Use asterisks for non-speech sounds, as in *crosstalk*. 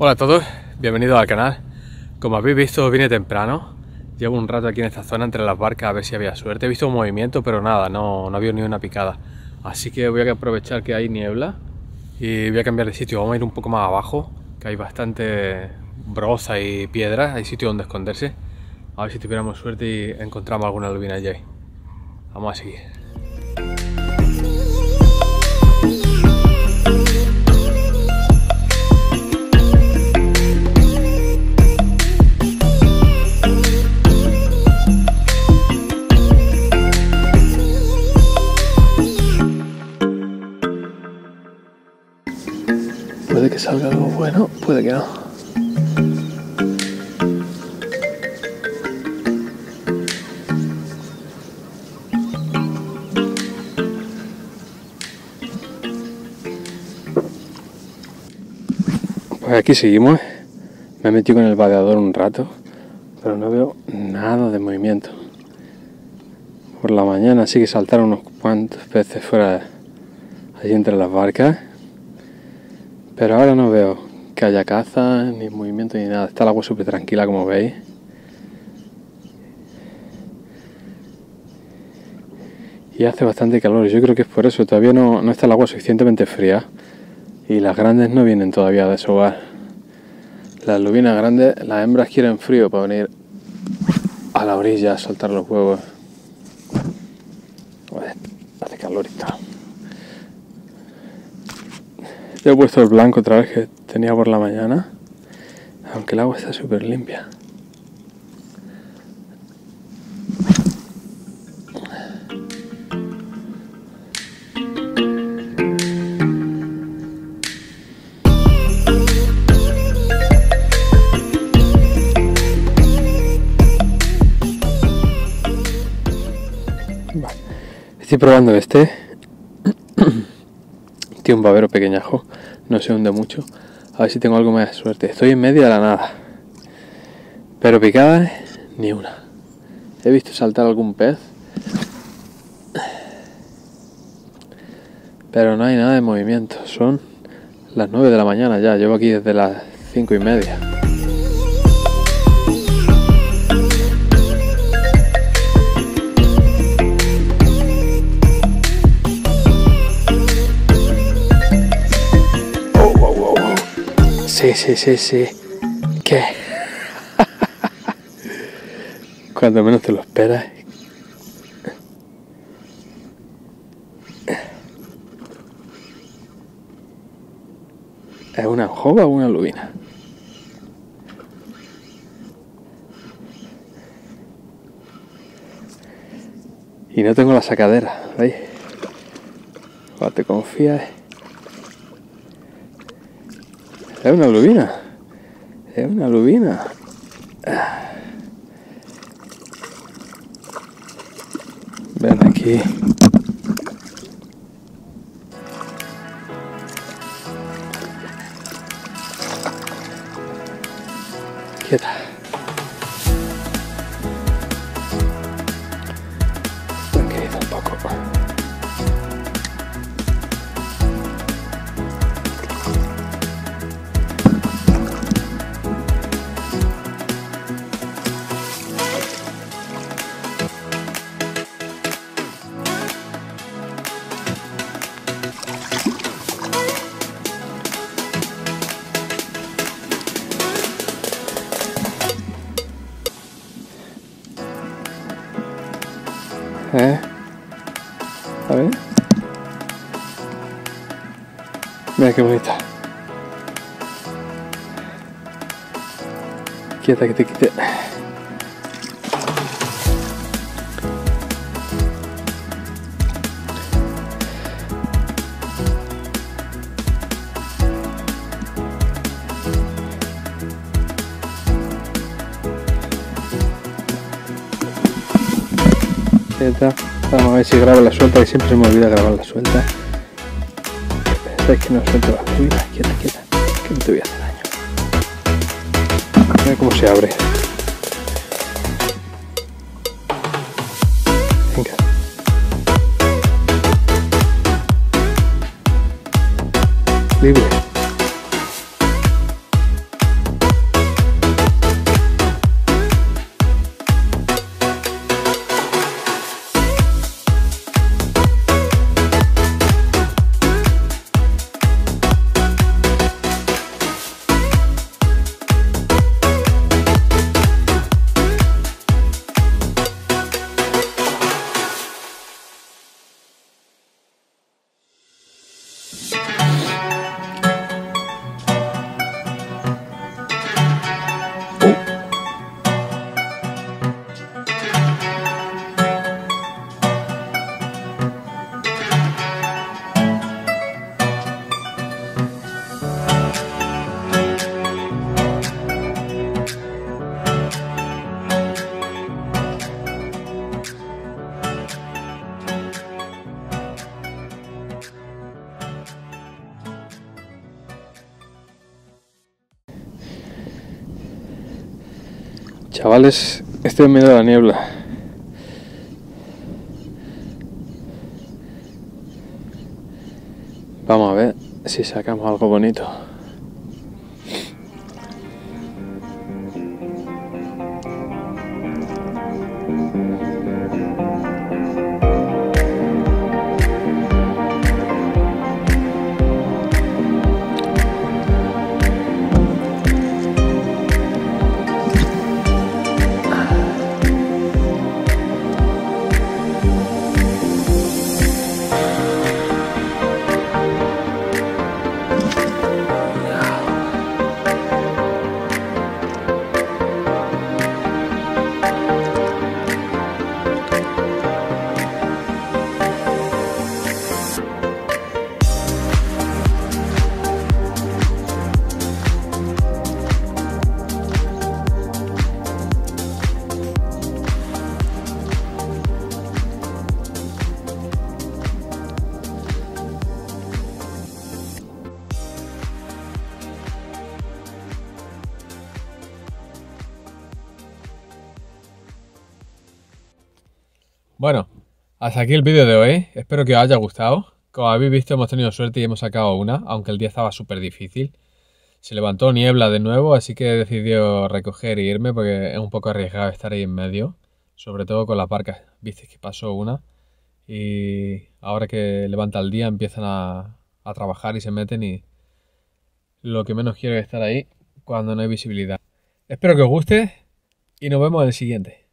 Hola a todos, bienvenidos al canal. Como habéis visto, vine temprano. Llevo un rato aquí en esta zona entre las barcas a ver si había suerte. He visto un movimiento, pero nada, no, no había ni una picada. Así que voy a aprovechar que hay niebla y voy a cambiar de sitio. Vamos a ir un poco más abajo, que hay bastante broza y piedras. Hay sitio donde esconderse. A ver si tuviéramos suerte y encontramos alguna lubina allí. Vamos a seguir. Salga algo bueno, puede que no. Pues aquí seguimos. Me he metido con el vadeador un rato, pero no veo nada de movimiento. Por la mañana sí que saltaron unos cuantos peces fuera allí entre las barcas pero ahora no veo que haya caza, ni movimiento, ni nada. Está el agua súper tranquila, como veis. Y hace bastante calor. Yo creo que es por eso. Todavía no, no está el agua suficientemente fría. Y las grandes no vienen todavía a desovar. Las lubinas grandes, las hembras quieren frío para venir a la orilla a soltar los huevos. Hace calor. He puesto el blanco otra vez que tenía por la mañana, aunque el agua está súper limpia. Estoy probando este *coughs* un babero pequeñajo, no se hunde mucho. A ver si tengo algo más de suerte. Estoy en medio de la nada. Pero picada ni una. He visto saltar algún pez. Pero no hay nada de movimiento. Son las 9 de la mañana ya. Llevo aquí desde las 5 y media. Sí, sí, sí, sí. ¿Qué? *laughs* Cuando menos te lo esperas. ¿Es una jova o una lubina? Y no tengo la sacadera, ¿veis? Cuando te confías. Es una lubina. Es una lubina. Ven aquí. Quieta. ¿Eh? A ver. Mira qué bonita. Quieta que te quite. Vamos a ver si grabo la suelta, que siempre se me olvida grabar la suelta. Es que no suelto la. Quieta, quieta. Que no te voy a hacer daño. Mira cómo se abre. Venga. Libre. Chavales, estoy en medio de la niebla. Vamos a ver si sacamos algo bonito. Bueno, hasta aquí el vídeo de hoy. Espero que os haya gustado. Como habéis visto, hemos tenido suerte y hemos sacado una, aunque el día estaba súper difícil. Se levantó niebla de nuevo, así que he decidido recoger e irme porque es un poco arriesgado estar ahí en medio, sobre todo con las barcas. Viste que pasó una y ahora que levanta el día empiezan a, a trabajar y se meten y lo que menos quiero es estar ahí cuando no hay visibilidad. Espero que os guste y nos vemos en el siguiente.